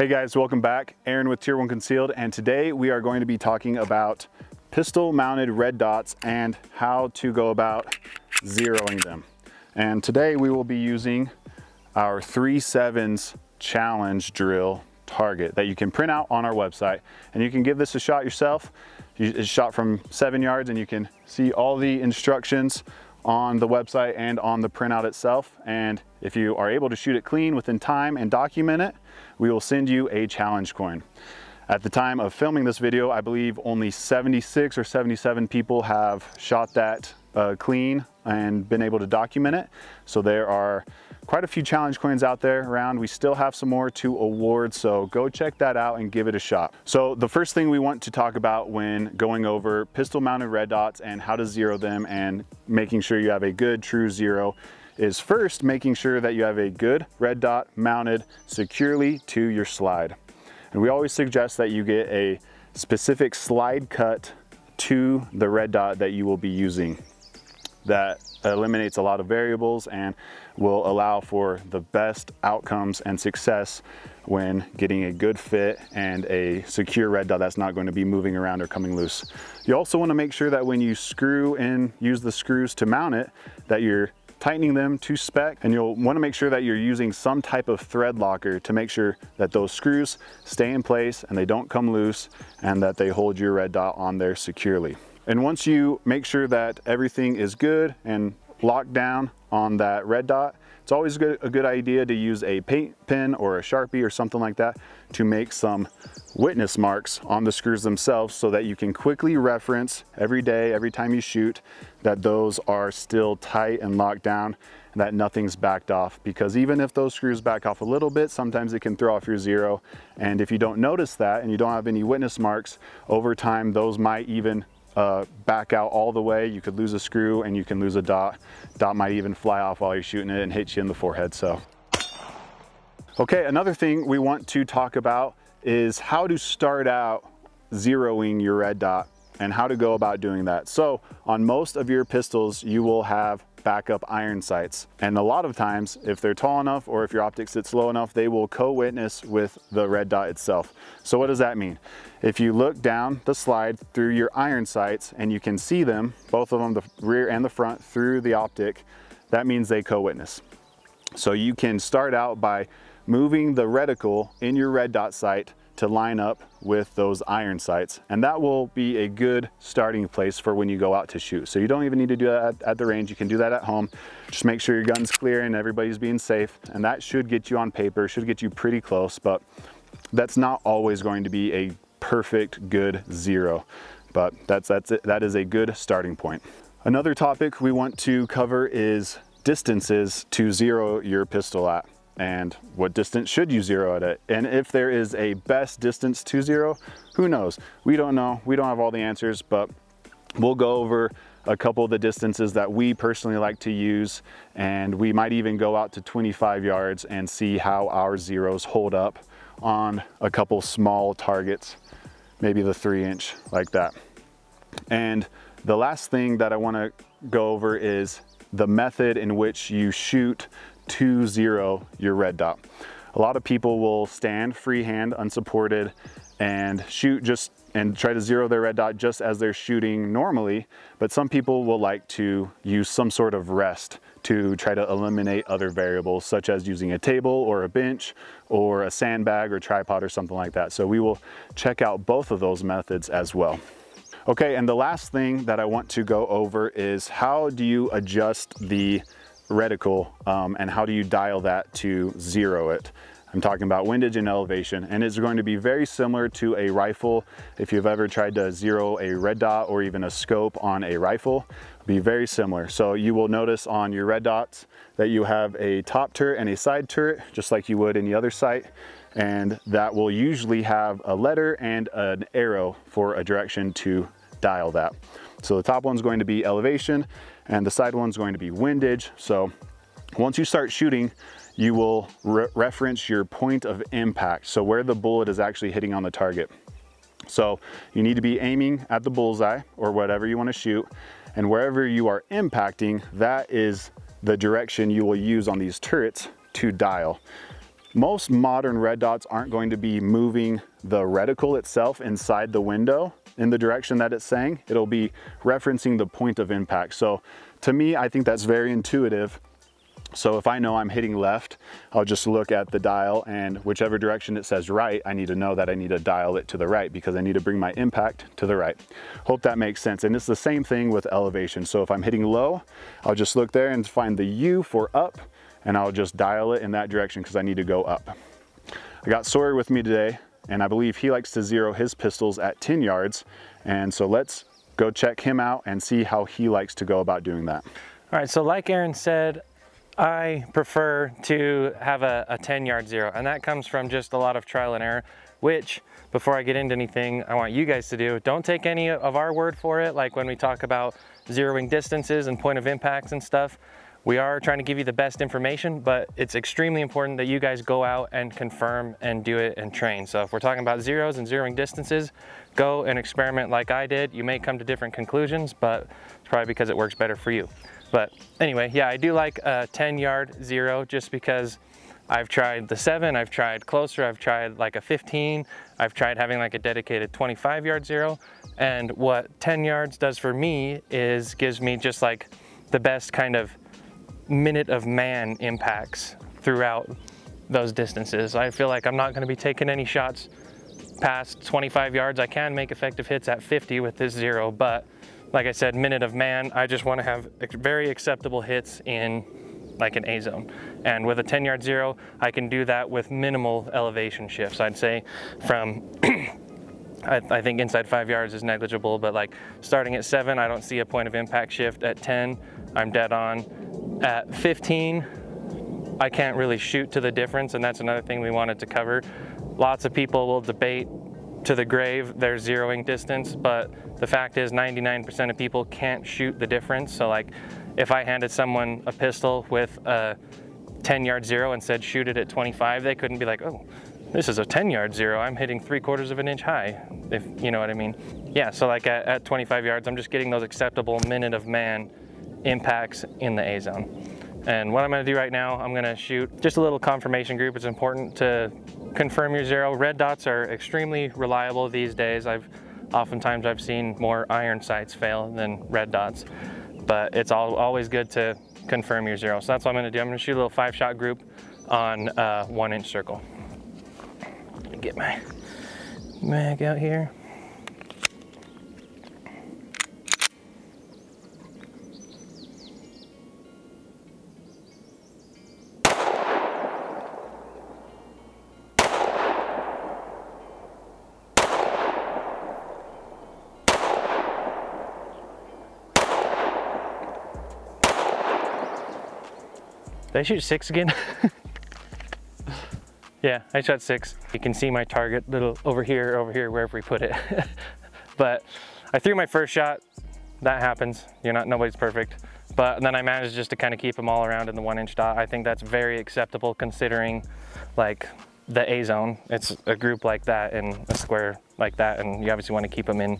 Hey guys, welcome back. Aaron with Tier 1 Concealed, and today we are going to be talking about pistol mounted red dots and how to go about zeroing them. And today we will be using our 3-7s challenge drill target that you can print out on our website. And you can give this a shot yourself. It's shot from seven yards and you can see all the instructions on the website and on the printout itself. And if you are able to shoot it clean within time and document it, we will send you a challenge coin. At the time of filming this video, I believe only 76 or 77 people have shot that uh, clean and been able to document it. So there are quite a few challenge coins out there around. We still have some more to award, so go check that out and give it a shot. So the first thing we want to talk about when going over pistol mounted red dots and how to zero them and making sure you have a good true zero is first making sure that you have a good red dot mounted securely to your slide. And we always suggest that you get a specific slide cut to the red dot that you will be using. That eliminates a lot of variables and will allow for the best outcomes and success when getting a good fit and a secure red dot that's not going to be moving around or coming loose. You also want to make sure that when you screw in, use the screws to mount it, that you're tightening them to spec and you'll want to make sure that you're using some type of thread locker to make sure that those screws stay in place and they don't come loose and that they hold your red dot on there securely. And once you make sure that everything is good and locked down on that red dot, it's always good, a good idea to use a paint pen or a Sharpie or something like that to make some witness marks on the screws themselves so that you can quickly reference every day, every time you shoot, that those are still tight and locked down and that nothing's backed off because even if those screws back off a little bit, sometimes it can throw off your zero. And if you don't notice that and you don't have any witness marks, over time those might even uh, back out all the way. You could lose a screw and you can lose a dot. Dot might even fly off while you're shooting it and hit you in the forehead, so. Okay, another thing we want to talk about is how to start out zeroing your red dot and how to go about doing that. So on most of your pistols, you will have backup iron sights. And a lot of times, if they're tall enough or if your optic sits low enough, they will co-witness with the red dot itself. So what does that mean? If you look down the slide through your iron sights and you can see them, both of them, the rear and the front, through the optic, that means they co-witness. So you can start out by moving the reticle in your red dot sight to line up with those iron sights. And that will be a good starting place for when you go out to shoot. So you don't even need to do that at, at, the range. You can do that at home. Just make sure your gun's clear and everybody's being safe. And that should get you on paper, should get you pretty close, but that's not always going to be a perfect good zero. But that's, that's it. that is a good starting point. Another topic we want to cover is distances to zero your pistol at and what distance should you zero it at? And if there is a best distance to zero, who knows? We don't know, we don't have all the answers, but we'll go over a couple of the distances that we personally like to use and we might even go out to 25 yards and see how our zeros hold up on a couple small targets, maybe the three inch like that. And the last thing that I wanna go over is the method in which you shoot to zero your red dot. A lot of people will stand freehand, unsupported, and shoot just and try to zero their red dot just as they're shooting normally, but some people will like to use some sort of rest to try to eliminate other variables, such as using a table or a bench or a sandbag or tripod or something like that. So we will check out both of those methods as well. Okay, and the last thing that I want to go over is how do you adjust the reticle um, and how do you dial that to zero it. I'm talking about windage and elevation and it's going to be very similar to a rifle. If you've ever tried to zero a red dot or even a scope on a rifle, be very similar. So you will notice on your red dots that you have a top turret and a side turret, just like you would any other sight. And that will usually have a letter and an arrow for a direction to dial that. So the top one's going to be elevation and the side one's going to be windage. So once you start shooting, you will re reference your point of impact. So where the bullet is actually hitting on the target. So you need to be aiming at the bullseye or whatever you want to shoot. And wherever you are impacting, that is the direction you will use on these turrets to dial. most modern red dots aren't going to be moving the reticle itself inside the window in the direction that it's saying. It'll be referencing the point of impact. So to me, I think that's very intuitive. So if I know I'm hitting left, I'll just look at the dial and whichever direction it says right, I need to know that I need to dial it to the right because I need to bring my impact to the right. Hope that makes sense. And it's the same thing with elevation. So if I'm hitting low, I'll just look there and find the U for up and I'll just dial it in that direction because I need to go up. I got Sawyer with me today and I believe he likes to zero his pistols at 10 yards. And so let's go check him out and see how he likes to go about doing that. All right, so like Aaron said, I prefer to have a, a 10 yard zero and that comes from just a lot of trial and error, which before I get into anything, I want you guys to do, don't take any of our word for it. Like when we talk about zeroing distances and point of impacts and stuff, we are trying to give you the best information, but it's extremely important that you guys go out and confirm and do it and train. So if we're talking about zeros and zeroing distances, go and experiment like I did. You may come to different conclusions, but it's probably because it works better for you. But anyway, yeah, I do like a 10 yard zero just because I've tried the seven, I've tried closer, I've tried like a 15, I've tried having like a dedicated 25 yard zero. And what 10 yards does for me is gives me just like the best kind of minute of man impacts throughout those distances. I feel like I'm not gonna be taking any shots past 25 yards. I can make effective hits at 50 with this zero, but like I said, minute of man, I just wanna have very acceptable hits in like an A zone. And with a 10 yard zero, I can do that with minimal elevation shifts. I'd say from I, I, think inside five yards is negligible, but like starting at seven, I don't see a point of impact shift. At 10, I'm dead on. At 15, I can't really shoot to the difference, and that's another thing we wanted to cover. Lots of people will debate to the grave their zeroing distance, but the fact is 99% of people can't shoot the difference. So like if I handed someone a pistol with a 10 yard zero and said shoot it at 25, they couldn't be like, oh, this is a 10 yard zero, I'm hitting three quarters of an inch high, if you know what I mean. Yeah, so like at, at 25 yards, I'm just getting those acceptable minute of man impacts in the A zone. And what I'm gonna do right now, I'm gonna shoot just a little confirmation group. It's important to confirm your zero. Red dots are extremely reliable these days. I've oftentimes I've seen more iron sights fail than red dots, but it's all, always good to confirm your zero. So that's what I'm gonna do. I'm gonna shoot a little five shot group on a one inch circle. Get my mag out here. Did I shoot six again? yeah, I shot six. You can see my target little over here, over here, wherever we put it. but I threw my first shot. That happens. You're not, nobody's perfect. But then I managed just to kind of keep them all around in the one inch dot. I think that's very acceptable considering like the A zone. It's a group like that in a square like that. And you obviously want to keep them in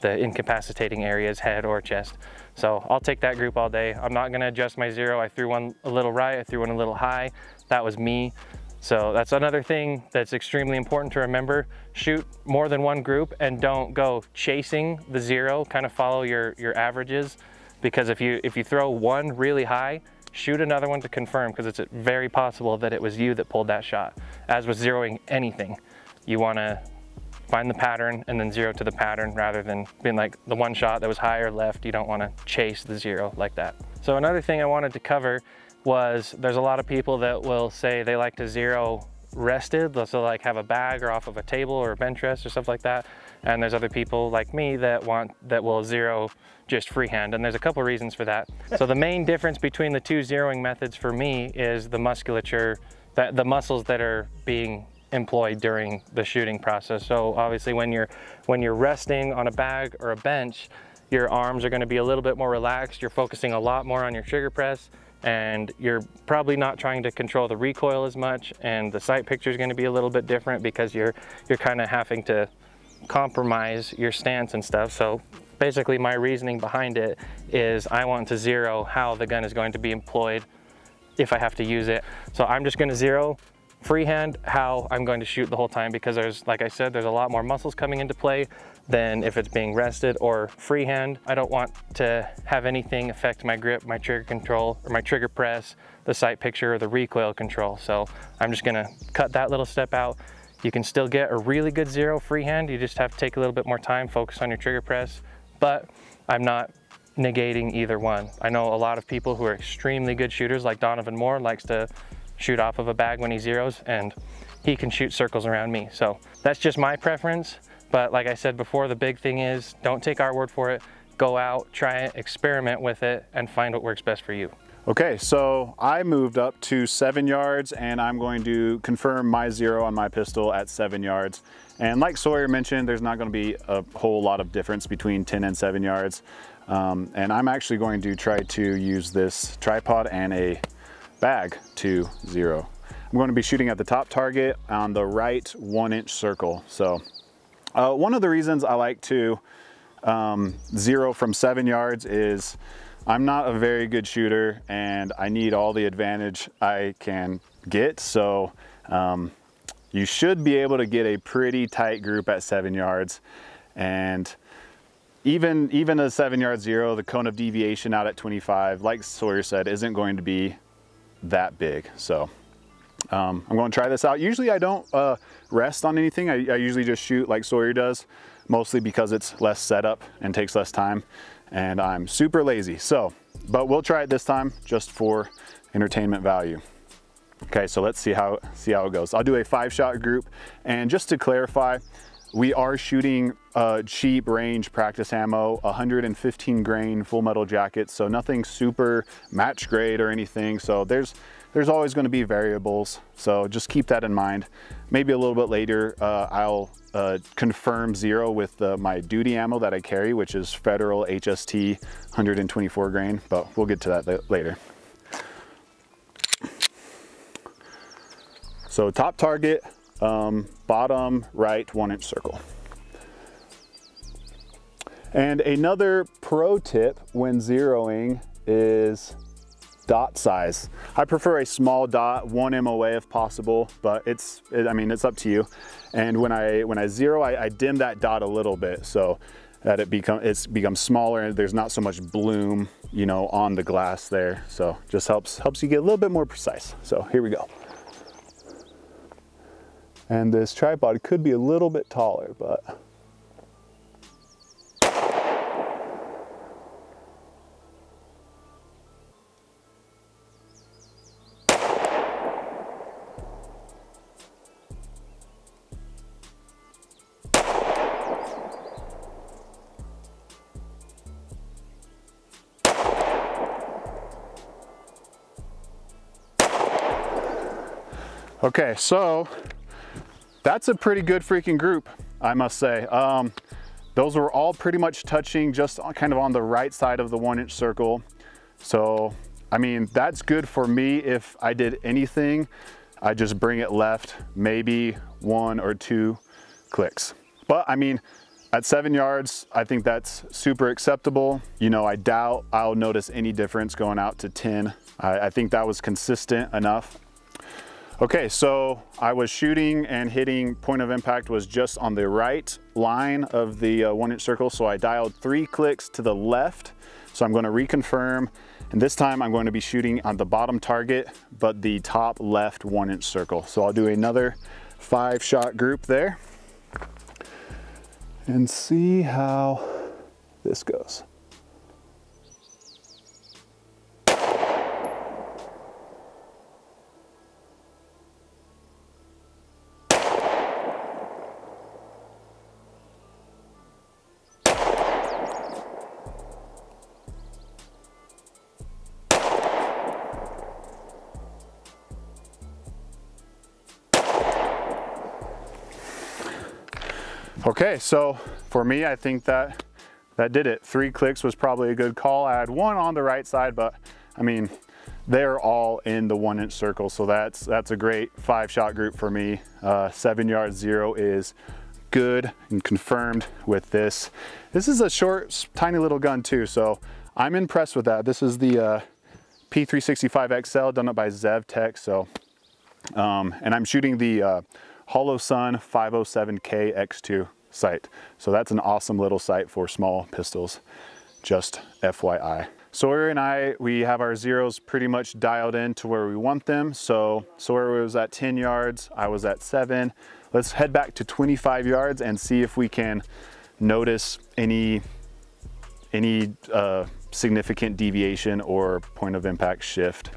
the incapacitating areas, head or chest. So I'll take that group all day. I'm not gonna adjust my zero. I threw one a little right, I threw one a little high. That was me. So that's another thing that's extremely important to remember. Shoot more than one group and don't go chasing the zero, kind of follow your, your averages. Because if you, if you throw one really high, shoot another one to confirm because it's very possible that it was you that pulled that shot. As with zeroing anything, you wanna find the pattern and then zero to the pattern rather than being like the one shot that was high or left. You don't want to chase the zero like that. So another thing I wanted to cover was there's a lot of people that will say they like to zero rested. So like have a bag or off of a table or a bench rest or stuff like that. And there's other people like me that want that will zero just freehand. And there's a couple reasons for that. so the main difference between the two zeroing methods for me is the musculature, that the muscles that are being employed during the shooting process. So obviously when you're, when you're resting on a bag or a bench, your arms are gonna be a little bit more relaxed. You're focusing a lot more on your trigger press and you're probably not trying to control the recoil as much and the sight picture is going to be a little bit different because you're you're kind of having to compromise your stance and stuff so basically my reasoning behind it is I want to zero how the gun is going to be employed if I have to use it so I'm just going to zero freehand how I'm going to shoot the whole time because there's, like I said, there's a lot more muscles coming into play than if it's being rested or freehand. I don't want to have anything affect my grip, my trigger control, or my trigger press, the sight picture, or the recoil control. So I'm just gonna cut that little step out. You can still get a really good zero freehand. You just have to take a little bit more time, focus on your trigger press, but I'm not negating either one. I know a lot of people who are extremely good shooters like Donovan Moore likes to shoot off of a bag when he zeros and he can shoot circles around me. So that's just my preference. But like I said before, the big thing is don't take our word for it. Go out, try it, experiment with it, and find what works best for you. Okay, so I moved up to seven yards and I'm going to confirm my zero on my pistol at seven yards. And like Sawyer mentioned, there's not gonna be a whole lot of difference between 10 and seven yards. Um, and I'm actually going to try to use this tripod and a bag to zero. I'm going to be shooting at the top target on the right one inch circle. So uh, one of the reasons I like to um, zero from seven yards is I'm not a very good shooter and I need all the advantage I can get. So um, you should be able to get a pretty tight group at seven yards. And even, even a seven yard zero, the cone of deviation out at 25, like Sawyer said, isn't going to be that big. So um, I'm going to try this out. Usually I don't uh, rest on anything. I, I, usually just shoot like Sawyer does, mostly because it's less setup and takes less time. And I'm super lazy. So, but we'll try it this time just for entertainment value. Okay, so let's see how, see how it goes. I'll do a five shot group. And just to clarify, we are shooting a cheap range practice ammo, 115 grain full metal jacket, so nothing super match grade or anything. So there's there's always going to be variables, so just keep that in mind. Maybe a little bit later, uh, I'll uh, confirm zero with uh, my duty ammo that I carry, which is Federal HST 124 grain, but we'll get to that later. So top target, um, bottom right one inch circle. And another pro tip when zeroing is dot size. I prefer a small dot, one MOA if possible, but it's, it, I mean, it's up to you. And when I, when I zero, I, I dim that dot a little bit so that it become, it's becomes smaller and there's not so much bloom, you know, on the glass there. So just helps, helps you get a little bit more precise. So here we go. And this tripod could be a little bit taller, but Okay, so that's a pretty good freaking group, I must say. Um, those were all pretty much touching just kind of on the right side of the one inch circle. So, I mean, that's good for me if I did anything. I just bring it left, maybe one or two clicks. But I mean, at seven yards, I think that's super acceptable. You know, I doubt I'll notice any difference going out to 10. I, I think that was consistent enough. Okay, so I was shooting and hitting point of impact was just on the right line of the uh, one inch circle. So I dialed three clicks to the left. So I'm gonna reconfirm. And this time I'm going to be shooting on the bottom target, but the top left one inch circle. So I'll do another five shot group there and see how this goes. Okay, so for me, I think that that did it. Three clicks was probably a good call. I had one on the right side, but I mean, they're all in the one inch circle. So that's, that's a great five shot group for me. Uh, seven yard zero is good and confirmed with this. This is a short, tiny little gun too. So I'm impressed with that. This is the uh, P365XL done up by ZevTech. So Um, and I'm shooting the uh, Holosun 507K X2 sight. So that's an awesome little sight for small pistols, just FYI. Sawyer and I, we have our zeros pretty much dialed in to where we want them. So Sawyer was at 10 yards, I was at seven. Let's head back to 25 yards and see if we can notice any, any uh, significant deviation or point of impact shift.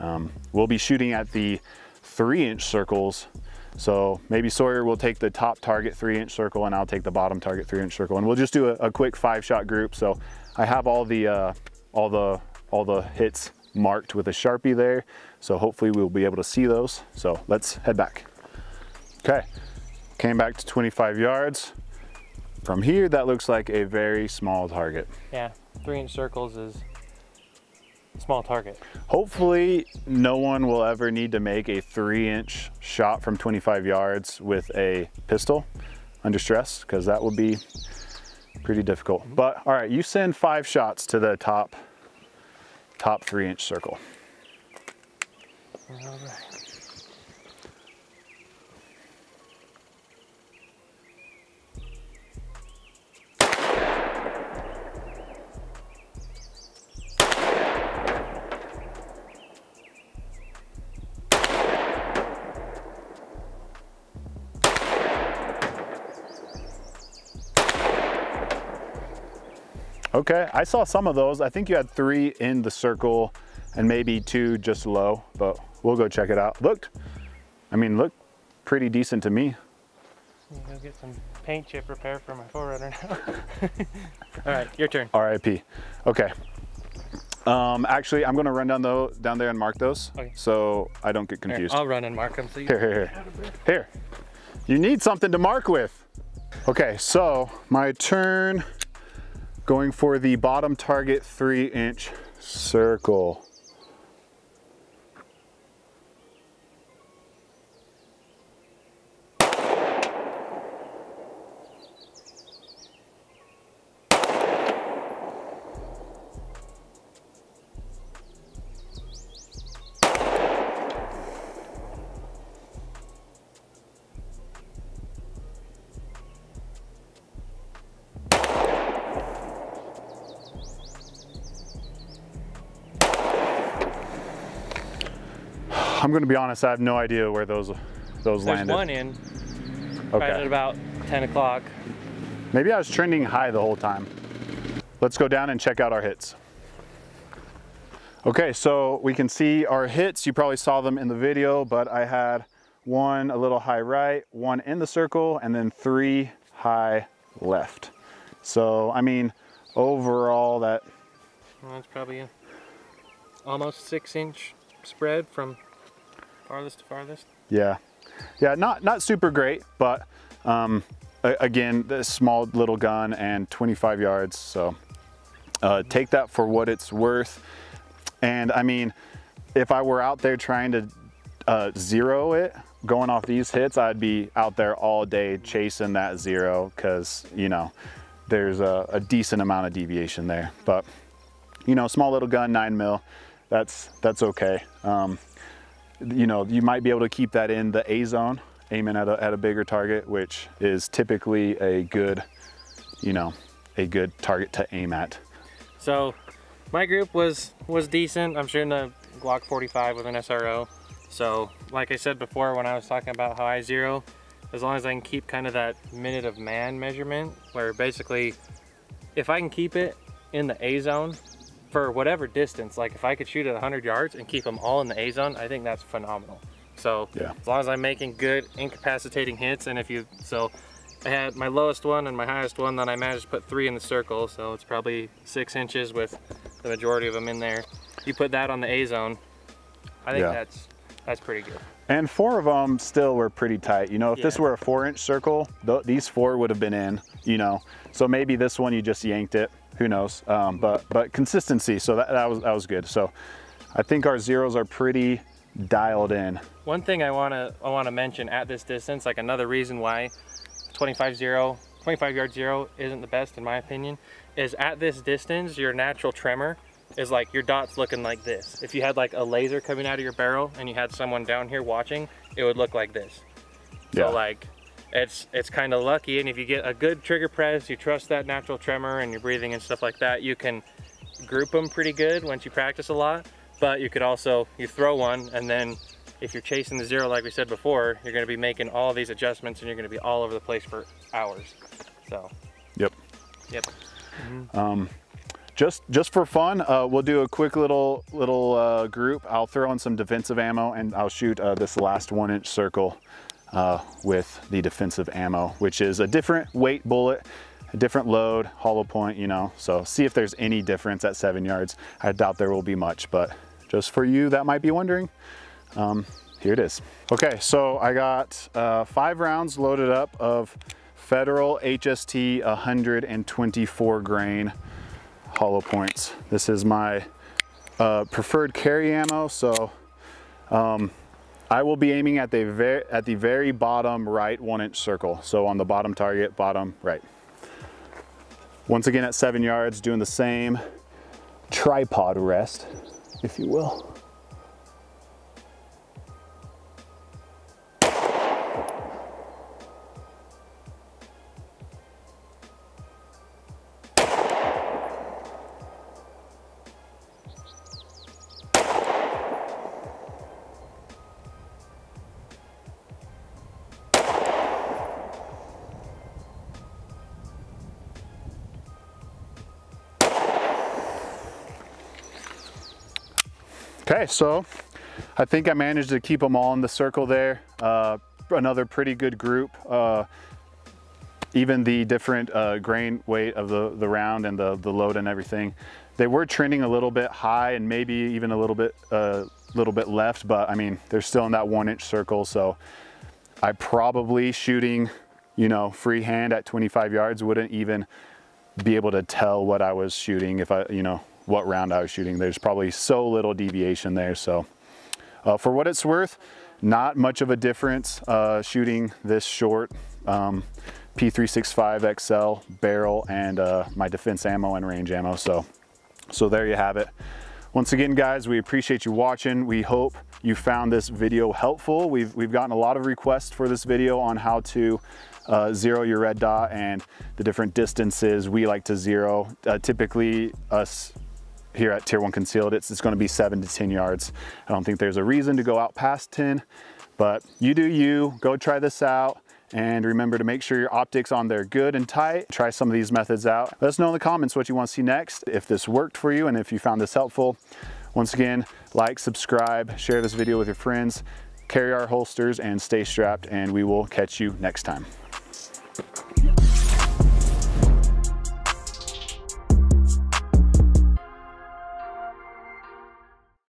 Um, we'll be shooting at the three inch circles so maybe Sawyer will take the top target three inch circle and I'll take the bottom target three inch circle and we'll just do a, a quick five shot group. So I have all the, uh, all the, all the hits marked with a Sharpie there. So hopefully we'll be able to see those. So let's head back. Okay, came back to 25 yards. From here, that looks like a very small target. Yeah, three inch circles is small target. Hopefully no one will ever need to make a three inch shot from 25 yards with a pistol under stress because that would be pretty difficult. Mm-hmm. But all right, you send five shots to the top, top three inch circle. All right. Okay, I saw some of those. I think you had three in the circle and maybe two just low, but we'll go check it out. Looked, I mean, looked pretty decent to me. Go get some paint chip repair for my 4Runner now. All right, your turn. RIP. Okay. Um, actually, I'm gonna run down the, down there and mark those, okay. so I don't get confused. Here, I'll run and mark them. So you here, here, here. Here. You need something to mark with. Okay, so my turn Going for the bottom target three inch circle. I'm gonna be honest, I have no idea where those those There's landed. one in, okay. right at about 10 o'clock. Maybe I was trending high the whole time. Let's go down and check out our hits. Okay, so we can see our hits. You probably saw them in the video, but I had one a little high right, one in the circle, and then three high left. So, I mean, overall that... Well, that's probably a almost six inch spread from farthest to farthest? Yeah, yeah, not not super great, but um, again, the small little gun and 25 yards. So uh, take that for what it's worth. And I mean, if I were out there trying to uh, zero it, going off these hits, I'd be out there all day chasing that zero because, you know, there's a, a, decent amount of deviation there. But, you know, small little gun, nine mil, that's, that's okay. Um, you know, you might be able to keep that in the A zone, aiming at a, at a bigger target, which is typically a good, you know, a good target to aim at. So my group was, was decent. I'm shooting a Glock 45 with an SRO. So like I said before, when I was talking about how I zero, as long as I can keep kind of that minute of man measurement, where basically if I can keep it in the A zone, for whatever distance, like if I could shoot at 100 yards and keep them all in the A zone, I think that's phenomenal. So yeah. as long as I'm making good incapacitating hits, and if you, so I had my lowest one and my highest one, then I managed to put three in the circle, so it's probably six inches with the majority of them in there. You put that on the A zone, I think yeah. that's that's pretty good. And four of them still were pretty tight. You know, if yeah. this were a four inch circle, th these four would have been in, you know. So maybe this one you just yanked it who knows? Um, but but consistency, so that, that was that was good. So I think our zeros are pretty dialed in. One thing I wanna I wanna mention at this distance, like another reason why 25 zero, 25 yard zero isn't the best in my opinion, is at this distance your natural tremor is like your dot's looking like this. If you had like a laser coming out of your barrel and you had someone down here watching, it would look like this. Yeah. So like it's it's kind of lucky and if you get a good trigger press, you trust that natural tremor and your breathing and stuff like that, you can group them pretty good once you practice a lot. But you could also, you throw one and then if you're chasing the zero like we said before, you're gonna be making all these adjustments and you're gonna be all over the place for hours. So, Yep. yep. Just just for fun, uh, we'll do a quick little little uh, group. I'll throw in some defensive ammo and I'll shoot uh, this last one inch circle uh, with the defensive ammo, which is a different weight bullet, a different load, hollow point, you know. So see if there's any difference at seven yards. I doubt there will be much, but just for you that might be wondering, um, here it is. Okay, so I got uh, five rounds loaded up of Federal HST 124 grain hollow points. This is my uh, preferred carry ammo, so um, I will be aiming at the very at the very bottom right one inch circle. So on the bottom target, bottom right. Once again at seven yards, doing the same tripod rest, if you will. So I think I managed to keep them all in the circle there. Uh, another pretty good group. Uh, even the different uh, grain weight of the, the round and the, the load and everything. They were trending a little bit high and maybe even a little bit, uh, little bit left, but I mean, they're still in that one inch circle. So I probably shooting, you know, freehand at 25 yards wouldn't even be able to tell what I was shooting if I, you know, what round I was shooting. There's probably so little deviation there. So uh, for what it's worth, not much of a difference uh, shooting this short um, P365 XL barrel and uh, my defense ammo and range ammo. So, so there you have it. Once again, guys, we appreciate you watching. We hope you found this video helpful. We've, we've gotten a lot of requests for this video on how to uh, zero your red dot and the different distances we like to zero. Uh, typically us here at Tier 1 Concealed, it's, it's gonna be seven to 10 yards. I don't think there's a reason to go out past 10, but you do you, go try this out. And remember to make sure your optics on there good and tight. Try some of these methods out. Let us know in the comments what you want to see next, if this worked for you and if you found this helpful. Once again, like, subscribe, share this video with your friends, carry our holsters and stay strapped and we will catch you next time.